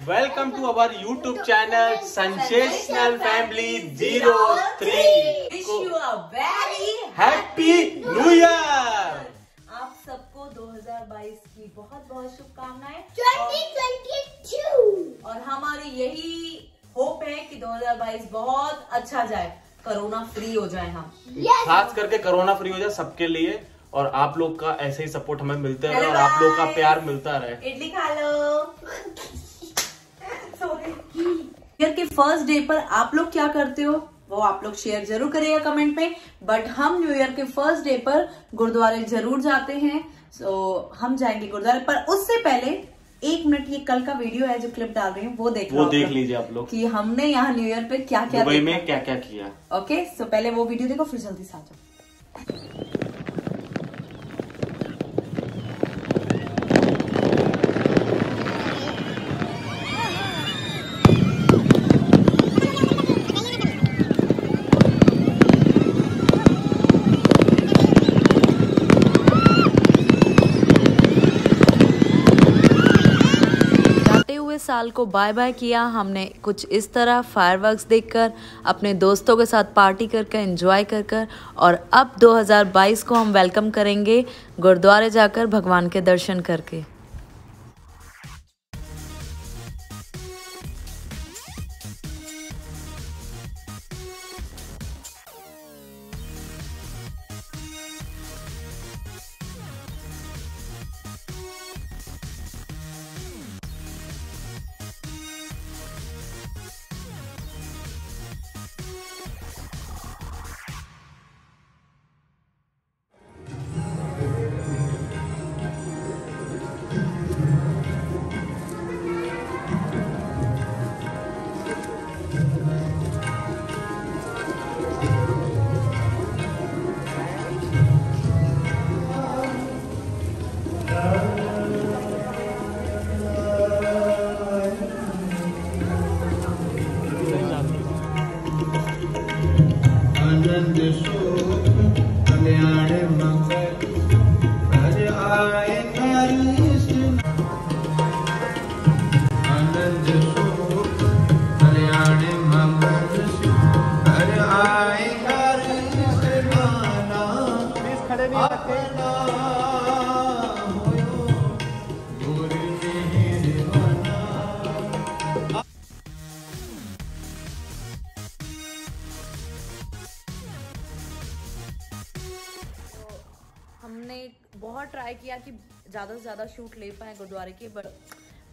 Welcome to our YouTube channel Sensational Family 03. Wish you a very Happy New Year! आप सबको 2022 की बहुत बहुत शुभकामनाएँ। 2022 और हमारी यही होप है कि 2022 बहुत अच्छा जाए। कोरोना फ्री हो जाए हम। खास करके कोरोना फ्री हो जाए सबके लिए और आप लोग का ऐसे ही सपोर्ट हमें मिलते रहे और आप लोग का प्यार मिलता रहे। इडली खा लो। ईयर के फ़र्स्ट डे पर आप लोग क्या करते हो? वो आप लोग शेयर ज़रूर करिएगा कमेंट में। बट हम न्यू ईयर के फ़र्स्ट डे पर गुरुद्वारे ज़रूर जाते हैं। सो so, हम जाएँगे गुरुद्वारे। पर उससे पहले एक मिनट ये कल का वीडियो है जो क्लिप डाल रही हूँ वो देख वो देख लीजिए आप लोग। कि हमने यहाँ न्यू ईयर पे क्या क्या दुबई में क्या क्या। किया ओके okay, सो so पहले वो वीडियो देखो फिर जल्दी से आ जाओ। साल को बाय बाय किया। हमने कुछ इस तरह फायरवर्क्स देखकर, अपने दोस्तों के साथ पार्टी कर कर इन्जॉय कर कर और अब 2022 को हम वेलकम करेंगे गुरुद्वारे जाकर भगवान के दर्शन करके। आनंद शोक कल्याण मंगल बहुत ट्राई किया कि ज़्यादा से ज़्यादा शूट ले पाए गुरुद्वारे के बट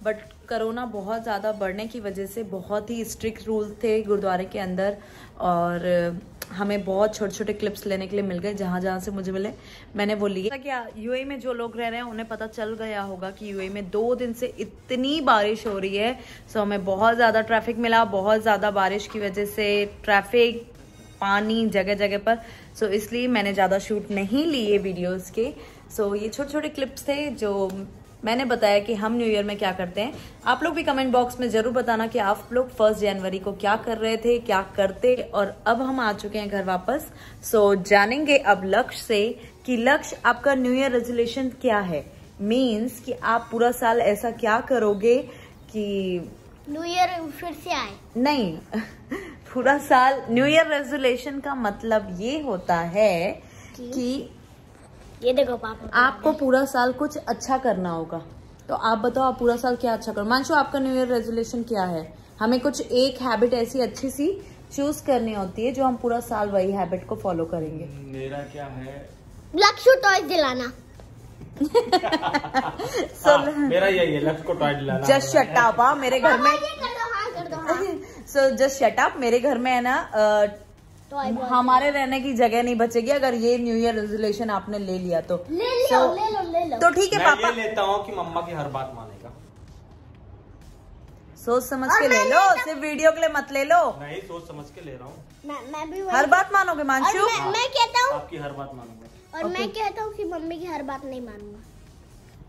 बट करोना बहुत ज़्यादा बढ़ने की वजह से बहुत ही स्ट्रिक्ट रूल थे गुरुद्वारे के अंदर और हमें बहुत छोटे छोटे क्लिप्स लेने के लिए मिल गए जहाँ जहाँ से मुझे मिले। मैंने वो लिए। क्या यूएई में जो लोग रह रहे हैं, उन्हें पता चल गया होगा कि यूएई में दो दिन से इतनी बारिश हो रही है सो हमें बहुत ज़्यादा ट्रैफ़िक मिला, बहुत ज़्यादा बारिश की वजह से ट्रैफ़िक पानी जगह जगह पर सो so, इसलिए मैंने ज़्यादा शूट नहीं लिए वीडियोस के। सो so, ये छोटे छोटे क्लिप्स थे जो मैंने बताया कि हम न्यू ईयर में क्या करते हैं। आप लोग भी कमेंट बॉक्स में ज़रूर बताना कि आप लोग फ़र्स्ट जनवरी को क्या कर रहे थे क्या करते और अब हम आ चुके हैं घर वापस। सो so, जानेंगे अब लक्ष्य से कि लक्ष्य आपका न्यू ईयर रेजोल्यूशन क्या है। मीन्स कि आप पूरा साल ऐसा क्या करोगे कि न्यू ईयर फिर से आए। नहीं। पूरा साल न्यू ईयर रेजोल्यूशन का मतलब ये होता है कि ये देखो पापा। आपको पूरा साल कुछ अच्छा करना होगा। तो आप बताओ आप पूरा साल क्या अच्छा करो? मानशो आपका न्यू ईयर रेजोल्यूशन क्या है? हमें कुछ एक हैबिट ऐसी अच्छी सी चूज़ करनी होती है जो हम पूरा साल वही हैबिट को फॉलो करेंगे। मेरा क्या है? लक्ष्य टॉय दिलाना। सो हाँ, मेरा यही है लक्ष्य को टॉय दिलाना। जस्ट शट अप हाँ मेरे घर में ये कर दो कर दो हाँ। सो जस्ट शट अप मेरे घर में है ना बॉय हमारे रहने की जगह नहीं बचेगी अगर ये न्यू ईयर रेजोल्यूशन आपने ले लिया तो। ले लो So, ले लो ले लो। तो ठीक है पापा। ये लेता हूँ कि मम्मा की हर बात मानेगा। सोच समझ के ले लो सिर्फ़ वीडियो के लिए मत ले लो। नहीं सोच समझ के ले रहा हूँ। मैं मैं भी हर बात मानोगे मानसू? मैं, मैं कहता हूँ आपकी हर बात मानूँगा। और मैं कहता हूँ कि मम्मी की हर बात नहीं मानूँगा।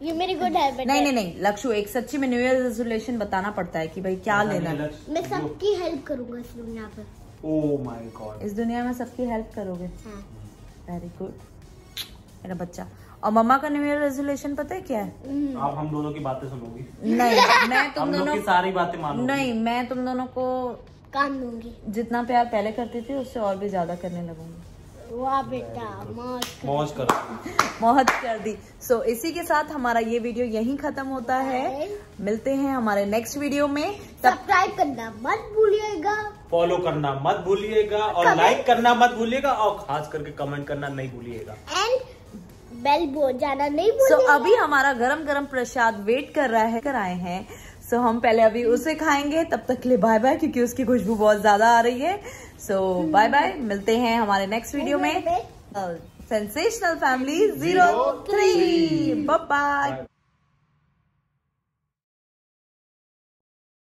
ये मेरी गुड हैबिट नहीं है। नहीं नहीं लक्ष्य एक सच्ची में न्यू ईयर रेजोल्यूशन बताना पड़ता है कि भाई क्या लेना है। मैं सबकी हेल्प करूँगा इस दुनिया पे ओ माय गॉड इस दुनिया में सबकी हेल्प करोगे? हाँ। वेरी गुड मेरा बच्चा। और मम्मा का न्यू ईयर रेजोल्यूशन पता है क्या है? आप हम दोनों की बातें सुनोगी। नहीं मैं तुम दोनों की सारी बातें मानो नहीं मैं तुम दोनों को काम दूँगी। जितना प्यार पहले करती थी उससे और भी ज़्यादा करने लगूँगी। वाह बेटा मौज कर। मौज कर। दी। सो so, इसी के साथ हमारा ये वीडियो यहीं खत्म होता है। मिलते हैं हमारे नेक्स्ट वीडियो में। सब्सक्राइब करना मत भूलिएगा। फॉलो करना मत भूलिएगा और लाइक करना मत भूलिएगा और खास करके कमेंट करना नहीं भूलिएगा। एंड बेल बो जाना नहीं सो भूलिएगा। अभी हमारा गरम गरम प्रसाद वेट कर रहा है कर आए हैं। सो so, हम पहले अभी उसे खाएँगे तब तक के लिए बाय बाय क्योंकि उसकी खुशबू बहुत ज़्यादा आ रही है। सो बाय बाय मिलते हैं हमारे नेक्स्ट वीडियो में। Sensational family zero three bye